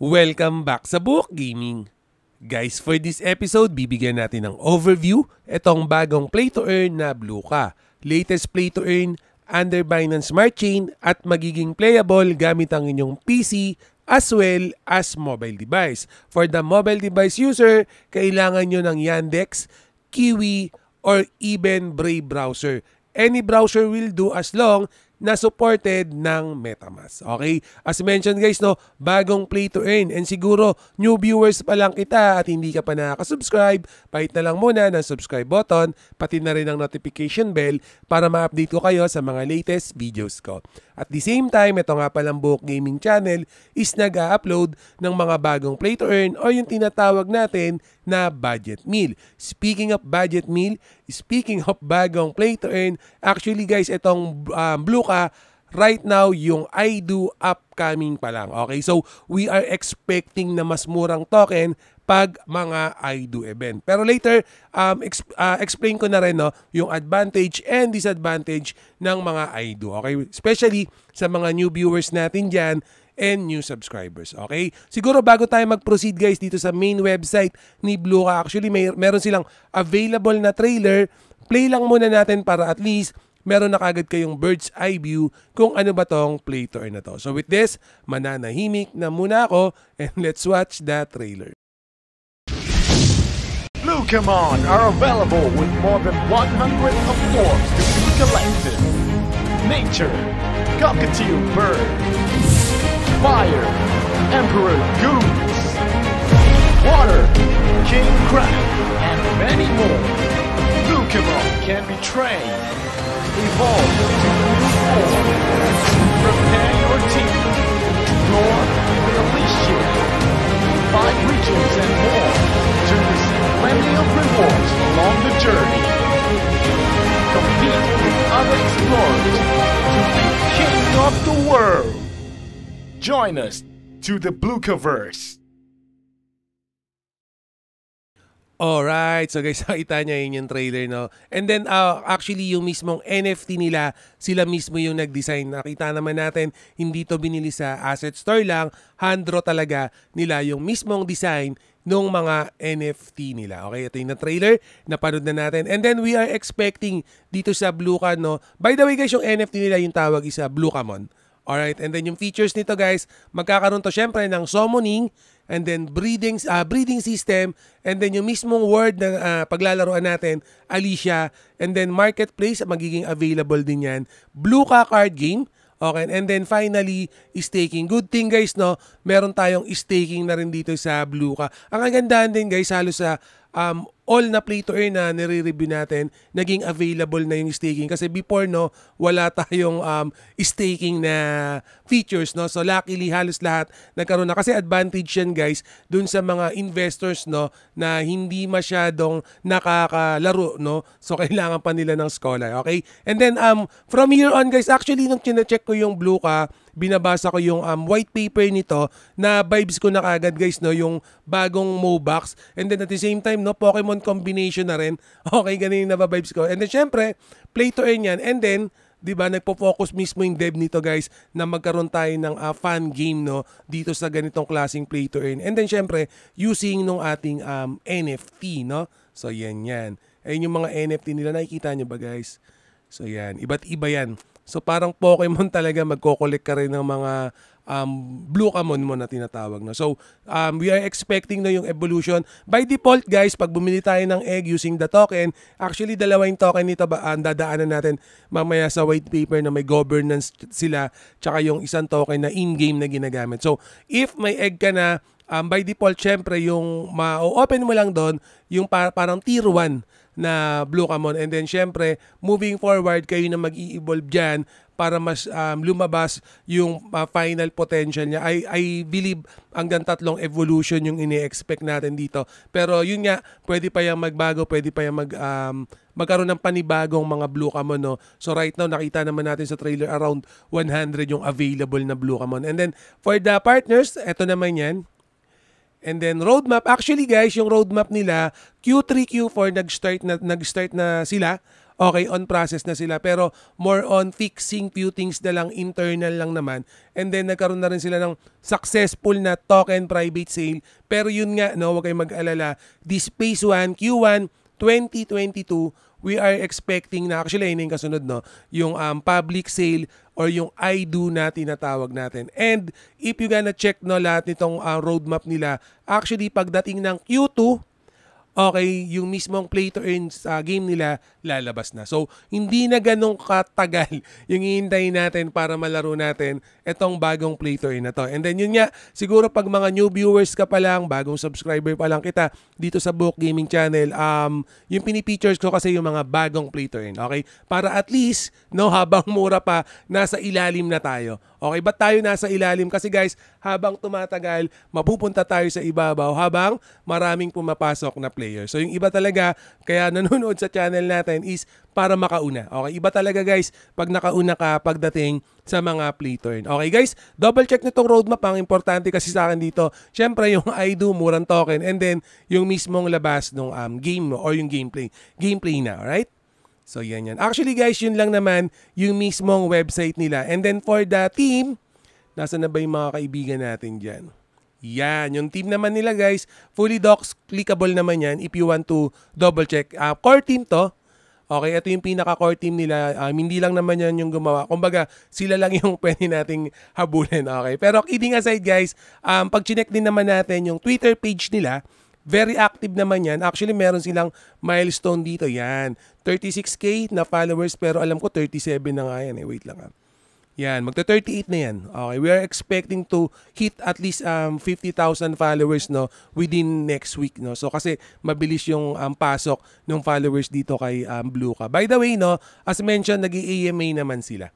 Welcome back sa Book Gaming. Guys, for this episode, bibigyan natin ng overview itong bagong play to earn na Bluka. Latest play to earn under Binance Smart Chain at magiging playable gamit ang inyong PC as well as mobile device. For the mobile device user, kailangan nyo ng Yandex, Kiwi, or even Brave browser. Any browser will do as long na supported ng MetaMask. Okay? As mentioned guys, no, bagong play to earn and siguro new viewers pa lang kita at hindi ka pa nakaka-subscribe, pahit na lang muna ng subscribe button, pati na rin ang notification bell para ma-update ko kayo sa mga latest videos ko. At the same time, ito nga palang Book Gaming Channel is nag-upload ng mga bagong play to earn o yung tinatawag natin na budget meal. Speaking of budget meal, speaking of bagong play to earn, actually guys, itong um, Blue ka, right now, yung I do upcoming pa lang. Okay, so we are expecting na mas murang token pag mga I do event. Pero later, um, exp- uh, explain ko na rin no, yung advantage and disadvantage ng mga I do. Okay? Especially sa mga new viewers natin dyan and new subscribers. Okay? Siguro bago tayo mag-proceed guys dito sa main website ni Bluka, actually may, meron silang available na trailer. Play lang muna natin para at least meron na kagad kayong bird's eye view kung ano ba tong play to earn na to. So with this, mananahimik na muna ako and let's watch the trailer. Bluecamon are available with more than 100 of forms to be collected. Nature, Cockatiel Bird, Fire, Emperor Goose, Water, King Crab, and many more. Bluecamon can be trained, evolve into new forms, prepare your team, explore the Elysium, find regions and more to receive plenty of rewards along the journey. Compete with other explorers to be king of the world. Join us to the Blucaverse. Alright, so guys, nakita niya yun yung trailer, no? And then, uh, actually, yung mismong NFT nila, sila mismo yung nag-design. Nakita naman natin, hindi to binili sa asset store lang, handro talaga nila yung mismong design ng mga NFT nila. Okay, ito yung na trailer, napanood na natin. And then, we are expecting dito sa Bluka, no? By the way, guys, yung NFT nila, yung tawag is uh, Blucamon. Alright, and then yung features nito guys, magkakaroon to syempre ng summoning, and then breeding, uh, breeding system, and then yung mismong word na uh, paglalaroan natin, Alicia, and then marketplace, magiging available din yan. Blue ka card game, Okay, and then finally, staking. Good thing guys, no, meron tayong staking na rin dito sa Blue ka. Ang kagandahan din guys, halos sa um, all na play to earn na nire-review natin, naging available na yung staking. Kasi before, no, wala tayong um, staking na features, no. So luckily, halos lahat nagkaroon na. Kasi advantage yan, guys, dun sa mga investors, no, na hindi masyadong nakakalaro, no. So kailangan pa nila ng scholar, okay? And then, um, from here on, guys, actually, nung chinecheck ko yung blue ka, binabasa ko yung um, white paper nito na vibes ko na kagad guys no yung bagong Mobox and then at the same time no Pokemon combination na rin. Okay ganun yung nababibes ko. And then syempre play to earn yan. And then 'di ba nagpo-focus mismo yung dev nito guys na magkaroon tayo ng uh, fan game no dito sa ganitong klaseng play to earn. And then syempre using nung ating um, NFT no? So yan yan. Ayun yung mga NFT nila. Nakikita nyo ba guys? So yan. Iba't iba yan. So parang Pokemon talaga. Magko-collect ka rin ng mga um, blue camon mo na tinatawag. No? So um, we are expecting na yung evolution. By default guys, pag bumili tayo ng egg using the token, actually dalawa yung token nito ba ang dadaanan natin mamaya sa white paper na may governance sila tsaka yung isang token na in-game na ginagamit. So if may egg ka na, um, by default syempre yung ma-open mo lang doon yung par- parang tier 1 na Blue Camon. And then syempre, moving forward, kayo na mag-i-evolve dyan para mas um, lumabas yung uh, final potential niya. I, I believe hanggang tatlong evolution yung ini-expect natin dito. Pero yun nga, pwede pa yung magbago, pwede pa yung mag, um, magkaroon ng panibagong mga Blue Camon. No? So right now, nakita naman natin sa trailer around 100 yung available na Blue Camon. And then for the partners, eto naman yan. And then roadmap, actually guys, yung roadmap nila, Q3, Q4 nag-start na nag-start na sila. okay, on process na sila. Pero more on fixing few things na lang, internal lang naman. And then nagkaroon na rin sila ng successful na token private sale. Pero yun nga, no, huwag kayong mag-alala. This phase 1, Q1, 2022, we are expecting na, actually, yun yung kasunod, no, yung um, public sale or yung I do na tinatawag natin. And if you gonna check no lahat nitong uh, roadmap nila, actually pagdating ng Q2, okay, yung mismong play to earn sa game nila lalabas na. So, hindi na ganun katagal yung hihintayin natin para malaro natin itong bagong play to earn na to. And then yun nga, siguro pag mga new viewers ka pa lang, bagong subscriber pa lang kita dito sa Book Gaming Channel, um, yung pinipictures ko kasi yung mga bagong play to earn, okay? Para at least, no, habang mura pa, nasa ilalim na tayo. Okay, ba't tayo nasa ilalim? Kasi guys, habang tumatagal, mapupunta tayo sa ibabaw habang maraming pumapasok na player. So yung iba talaga, kaya nanonood sa channel natin is para makauna. Okay, iba talaga guys pag nakauna ka pagdating sa mga play turn. Okay guys, double check nitong roadmap. Ang importante kasi sa akin dito, syempre yung I do, murang token, and then yung mismong labas ng um, game or yung gameplay. Gameplay na, alright? So yan yan. Actually guys, yun lang naman yung mismong website nila. And then for the team, nasa na ba yung mga kaibigan natin dyan? Yan, yung team naman nila guys, fully docs, clickable naman yan if you want to double check. Uh, core team to, okay, ito yung pinaka-core team nila, um, hindi lang naman yan yung gumawa. Kumbaga, sila lang yung pwede nating habulin, okay. Pero kidding aside guys, um, pag chinek din naman natin yung Twitter page nila, very active naman yan. Actually, meron silang milestone dito. Yan. 36k na followers pero alam ko 37 na nga yan eh. Wait lang ah. Yan, magta 38 na yan. Okay, we are expecting to hit at least um 50,000 followers no within next week no. So kasi mabilis yung um, pasok ng followers dito kay um, Bluka. By the way no, as mentioned, nag-AMA naman sila.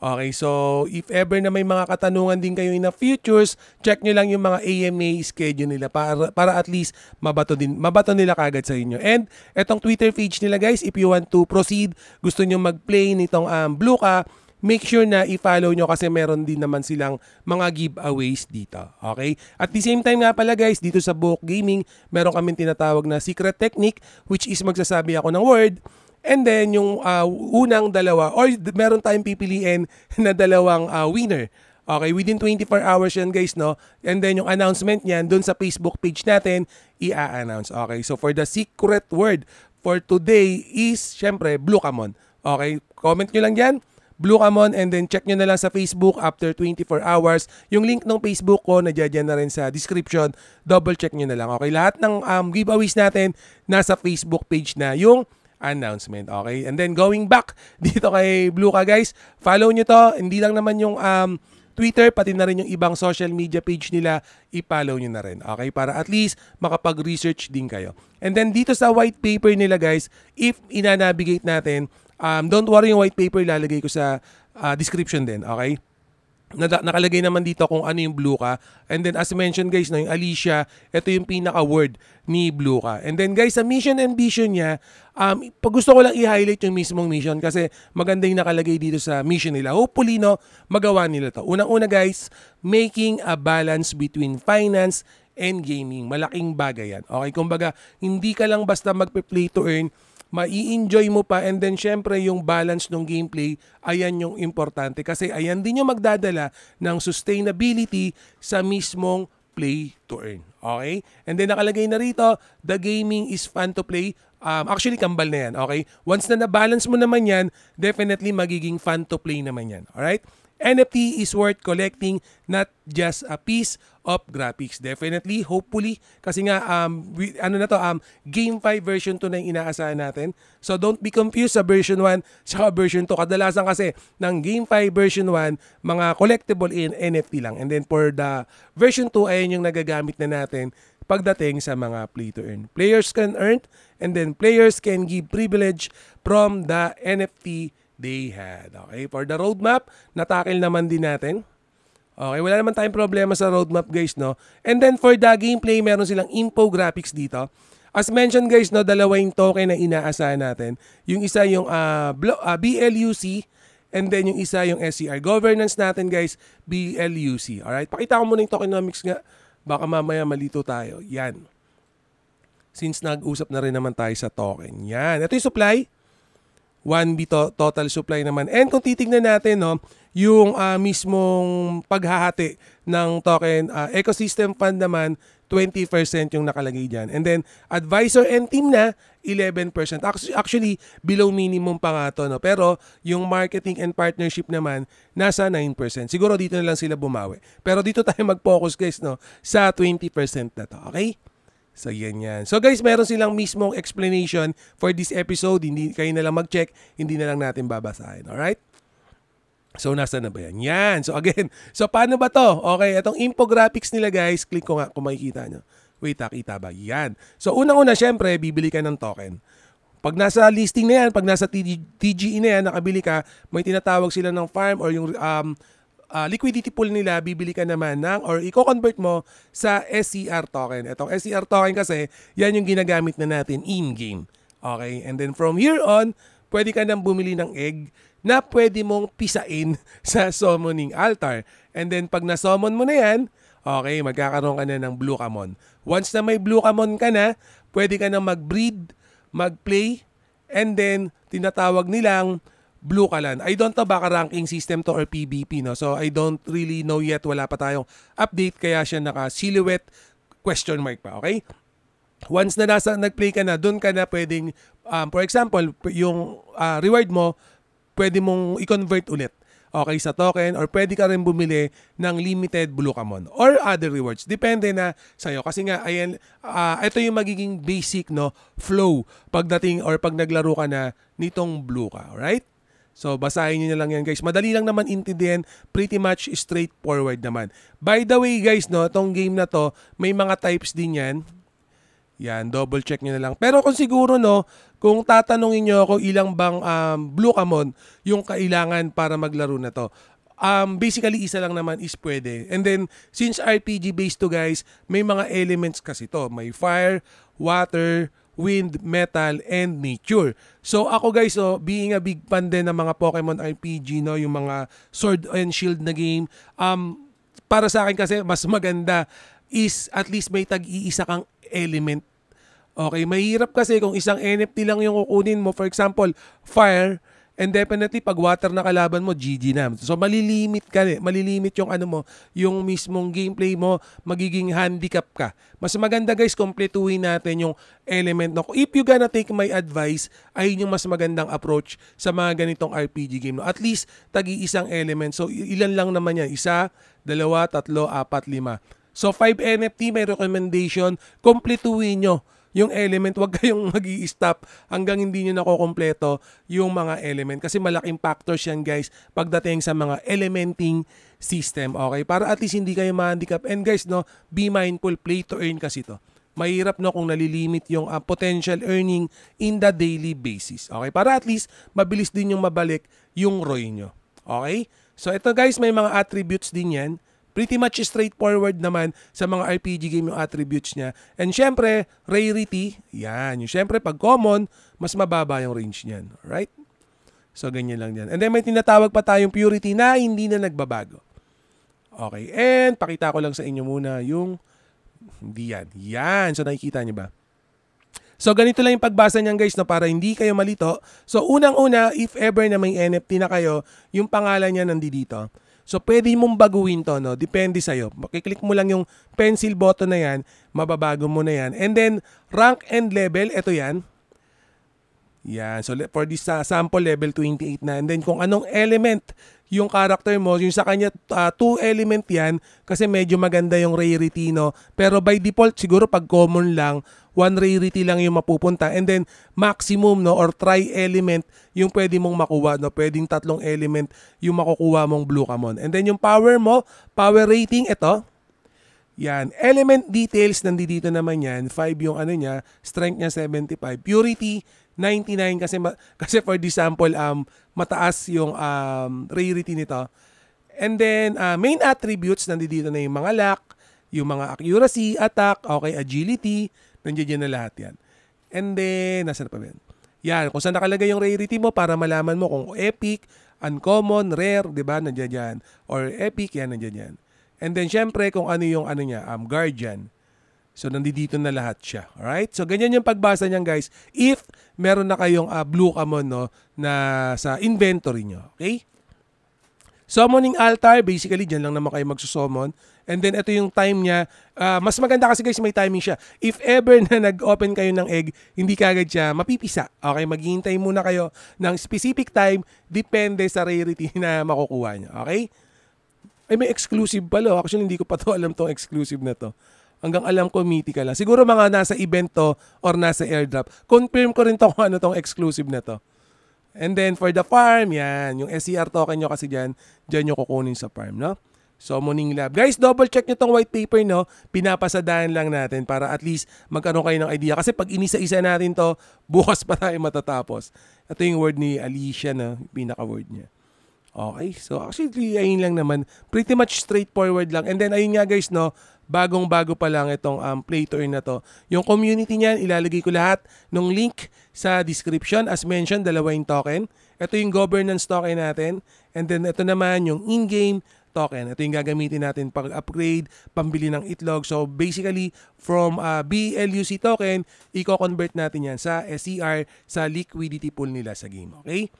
Okay, so if ever na may mga katanungan din kayo in the futures, check nyo lang yung mga AMA schedule nila para, para at least mabato, din, mabato nila kagad sa inyo. And etong Twitter page nila guys, if you want to proceed, gusto nyo mag-play nitong um, Bluka, make sure na i-follow nyo kasi meron din naman silang mga giveaways dito. Okay? At the same time nga pala guys, dito sa Book Gaming, meron kami tinatawag na secret technique which is magsasabi ako ng word And then yung uh, unang dalawa or meron tayong pipiliin na dalawang uh, winner. Okay, within 24 hours yan guys, no? And then yung announcement niyan doon sa Facebook page natin, i-announce. Okay, so for the secret word for today is, syempre, Blue Camon. Okay, comment nyo lang dyan, Blue Camon, and then check nyo na lang sa Facebook after 24 hours. Yung link ng Facebook ko, nadyan na rin sa description. Double check nyo na lang. Okay, lahat ng um, giveaways natin nasa Facebook page na. Yung announcement. Okay? And then going back dito kay Bluka guys, follow nyo to. Hindi lang naman yung um, Twitter, pati na rin yung ibang social media page nila, i-follow nyo na rin. Okay? Para at least makapag-research din kayo. And then dito sa white paper nila guys, if ina-navigate natin, um, don't worry yung white paper, lalagay ko sa uh, description din. Okay? Nakalagay naman dito kung ano yung blue ka. And then as mentioned guys, no, yung Alicia, ito yung pinaka-word ni blue ka. And then guys, sa mission and vision niya, um, pag gusto ko lang i-highlight yung mismong mission kasi maganda yung nakalagay dito sa mission nila. Hopefully, no, magawa nila to. Unang-una guys, making a balance between finance and gaming. Malaking bagay yan. Okay, kumbaga, hindi ka lang basta magpe-play to earn, mai-enjoy mo pa and then syempre yung balance ng gameplay, ayan yung importante kasi ayan din yung magdadala ng sustainability sa mismong play to earn. Okay? And then nakalagay na rito, the gaming is fun to play. Um, actually, kambal na yan. Okay? Once na na-balance mo naman yan, definitely magiging fun to play naman yan. Alright? NFT is worth collecting, not just a piece of graphics. Definitely, hopefully, kasi nga, um, we, ano na to, um, Game 5 version 2 na yung inaasahan natin. So, don't be confused sa version 1 sa version 2. Kadalasan kasi ng Game 5 version 1, mga collectible in NFT lang. And then for the version 2, ayan yung nagagamit na natin pagdating sa mga play to earn. Players can earn and then players can give privilege from the NFT they had. Okay, for the roadmap, natakil naman din natin. Okay, wala naman tayong problema sa roadmap guys, no? And then for the gameplay, meron silang infographics dito. As mentioned guys, no, dalawa yung token na inaasahan natin. Yung isa yung uh, uh, BLUC and then yung isa yung SCR. Governance natin guys, BLUC. Alright, pakita ko muna yung tokenomics nga. Baka mamaya malito tayo. Yan. Since nag-usap na rin naman tayo sa token. Yan. Ito yung supply. 1B to, total supply naman. And kung titingnan natin, no, yung uh, mismong paghahati ng token uh, ecosystem fund naman, 20% yung nakalagay dyan. And then, advisor and team na, 11%. Actually, below minimum pa nga to. No? Pero, yung marketing and partnership naman, nasa 9%. Siguro dito na lang sila bumawi. Pero dito tayo mag-focus guys no, sa 20% na to. Okay? So, yan yan. So, guys, meron silang mismong explanation for this episode. Hindi kayo na lang mag-check. Hindi na lang natin babasahin. Alright? So, nasa na ba yan? Yan. So, again, so paano ba to? Okay, itong infographics nila guys, click ko nga kung makikita nyo. Wait, ha, kita ba? Yan. So, unang-una, syempre, bibili ka ng token. Pag nasa listing na yan, pag nasa TGE na yan, nakabili ka, may tinatawag sila ng farm or yung um, uh, liquidity pool nila, bibili ka naman ng or i-convert mo sa SCR token. Itong SCR token kasi, yan yung ginagamit na natin in-game. Okay? And then from here on, pwede ka nang bumili ng egg na pwede mong pisain sa summoning altar. And then pag na-summon mo na yan, okay, magkakaroon ka na ng Blue Camon. Once na may Blue Camon ka na, pwede ka na mag-breed, mag-play, and then tinatawag nilang Blue Kalan. I don't know baka ranking system to or PvP, no? So I don't really know yet. Wala pa tayong update, kaya siya naka-silhouette question mark pa, okay? Once na nasa nag-play ka na, doon ka na pwedeng, um, for example, yung uh, reward mo, pwede mong i-convert ulit okay sa token or pwede ka rin bumili ng limited Blue Camon or other rewards. Depende na sa iyo kasi nga ayan uh, ito yung magiging basic no flow pagdating or pag naglaro ka na nitong Blue ka, right? So basahin niyo na lang yan guys. Madali lang naman intindihan, pretty much straightforward naman. By the way guys, no, tong game na to, may mga types din yan. Yan, double check niyo na lang. Pero kung siguro no, kung tatanungin niyo ako ilang bang um, Blue Camon yung kailangan para maglaro na to. Um, basically, isa lang naman is pwede. And then, since RPG based to guys, may mga elements kasi to. May fire, water, wind, metal, and nature. So ako guys, oh, being a big fan din ng mga Pokemon RPG, no, yung mga Sword and Shield na game, um, para sa akin kasi mas maganda is at least may tag-iisa kang element Okay, mahirap kasi kung isang NFT lang yung kukunin mo. For example, fire, and definitely pag water na kalaban mo, GG na. So malilimit ka, eh. malilimit yung ano mo, yung mismong gameplay mo, magiging handicap ka. Mas maganda guys, kompletuhin natin yung element no. If you gonna take my advice, ay yung mas magandang approach sa mga ganitong RPG game. No? At least, tagi-isang element. So ilan lang naman yan? Isa, dalawa, tatlo, apat, lima. So 5 NFT, may recommendation, kompletuhin nyo yung element, wag kayong mag stop hanggang hindi nyo nakokompleto yung mga element. Kasi malaking factors yan guys pagdating sa mga elementing system. Okay? Para at least hindi kayo ma-handicap. And guys, no, be mindful, play to earn kasi to. Mahirap no kung nalilimit yung uh, potential earning in the daily basis. Okay? Para at least mabilis din yung mabalik yung ROI nyo. Okay? So ito guys, may mga attributes din yan Pretty much straightforward naman sa mga RPG game yung attributes niya. And syempre, rarity, yan. Syempre, pag common, mas mababa yung range niyan. Right? So, ganyan lang yan. And then may tinatawag pa tayong purity na hindi na nagbabago. Okay. And pakita ko lang sa inyo muna yung hindi yan. Yan. So, nakikita niyo ba? So, ganito lang yung pagbasa niyan guys no, para hindi kayo malito. So, unang-una, if ever na may NFT na kayo, yung pangalan niya nandito dito. So, pwede mong baguhin to, no? Depende sa'yo. Makiklik mo lang yung pencil button na yan, mababago mo na yan. And then, rank and level, ito yan. Yan. So, for this uh, sample, level 28 na. And then, kung anong element yung character mo, yung sa kanya, uh, two element yan, kasi medyo maganda yung rarity, no? Pero by default, siguro pag common lang, one rarity lang yung mapupunta. And then maximum no or try element yung pwede mong makuha no? Pwedeng tatlong element yung makukuha mong blue common and then yung power mo power rating ito. Yan. Element details nandito naman yan. 5 yung ano niya strength niya 75 purity 99 kasi kasi for this sample um mataas yung um rarity nito. And then uh, main attributes nandito na yung mga luck yung mga accuracy, attack, okay, agility, Nandiyan na lahat yan. And then, nasa na pa yan? Yan, kung saan nakalagay yung rarity mo para malaman mo kung epic, uncommon, rare, di ba? Nandiyan yan. Or epic, yan, nandiyan yan. And then, syempre, kung ano yung ano niya, um, guardian. So, nandito na lahat siya. Alright? So, ganyan yung pagbasa niyan, guys. If meron na kayong uh, blue common, no, na sa inventory nyo. Okay? Summoning altar, basically, dyan lang naman kayo magsusummon. And then, ito yung time niya. Uh, mas maganda kasi guys, may timing siya. If ever na nag-open kayo ng egg, hindi kagad siya mapipisa. Okay, maghihintay muna kayo ng specific time, depende sa rarity na makukuha niyo. Okay? Ay, may exclusive pala. Actually, hindi ko pa to alam tong exclusive na to. Hanggang alam ko, mythical lang. Siguro mga nasa event to or nasa airdrop. Confirm ko rin to kung ano tong exclusive na to. And then for the farm, yan. Yung SCR token nyo kasi dyan, dyan nyo kukunin sa farm, no? Summoning Lab. Guys, double check nyo tong white paper, no? Pinapasadahan lang natin para at least magkaroon kayo ng idea. Kasi pag inisa-isa natin to, bukas pa tayo matatapos. Ito yung word ni Alicia, no? Pinaka-word niya. Okay, so actually ayun lang naman. Pretty much straightforward lang. And then ayun nga guys, no, bagong-bago pa lang itong um, play to na to. Yung community niyan, ilalagay ko lahat ng link sa description. As mentioned, dalawa yung token. Ito yung governance token natin. And then ito naman yung in-game token. Ito yung gagamitin natin pag-upgrade, pambili ng itlog. So basically, from uh, BLUC token, i-convert natin yan sa SCR, sa liquidity pool nila sa game. Okay?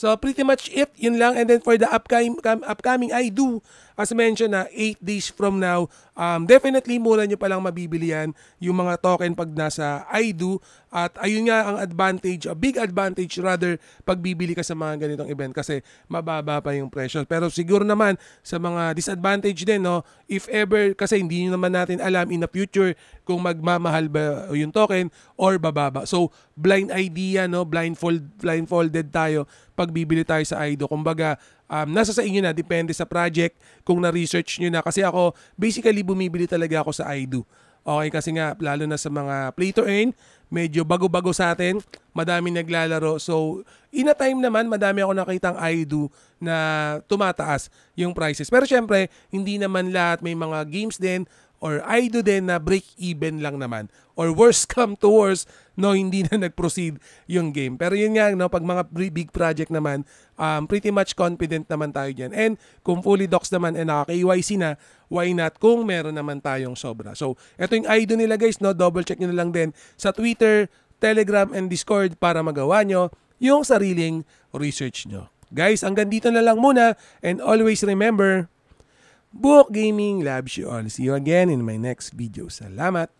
So pretty much it, yun lang. And then for the upcoming, upcoming I do, as mentioned na 8 days from now, um, definitely mura nyo palang mabibili yan yung mga token pag nasa I do. At ayun nga ang advantage, a big advantage rather pag bibili ka sa mga ganitong event kasi mababa pa yung presyo. Pero siguro naman sa mga disadvantage din, no, if ever, kasi hindi nyo naman natin alam in the future kung magmamahal ba yung token or bababa. So blind idea, no, blindfold, blindfolded tayo pag bibili tayo sa IDO. Kumbaga, um, nasa sa inyo na, depende sa project, kung na-research nyo na. Kasi ako, basically, bumibili talaga ako sa IDO. Okay, kasi nga, lalo na sa mga play to earn, medyo bago-bago sa atin, madami naglalaro. So, in a time naman, madami ako nakitang IDO na tumataas yung prices. Pero syempre, hindi naman lahat may mga games din or IDO din na break even lang naman. Or worst come to worst, no, hindi na nag-proceed yung game. Pero yun nga, no, pag mga big project naman, um, pretty much confident naman tayo dyan. And kung fully docs naman and naka-KYC na, why not kung meron naman tayong sobra. So, ito yung IDO nila guys, no, double check nyo na lang din sa Twitter, Telegram, and Discord para magawa nyo yung sariling research nyo. Guys, hanggang dito na lang muna and always remember, Book Gaming you all. See you again in my next video. Salamat!